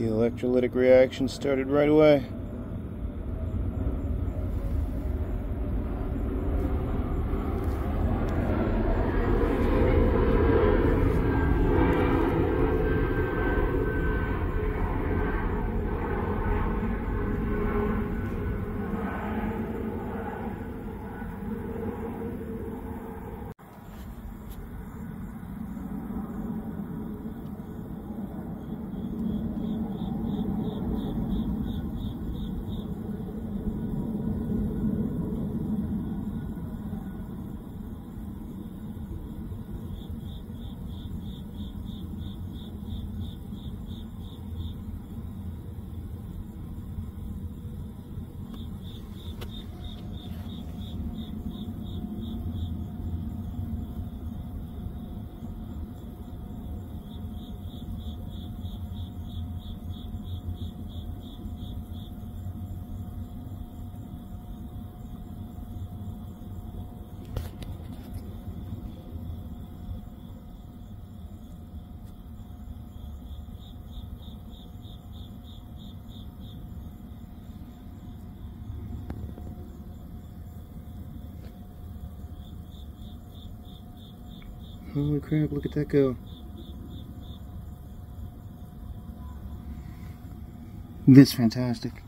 The electrolytic reaction started right away. Holy crap, look at that go. This fantastic.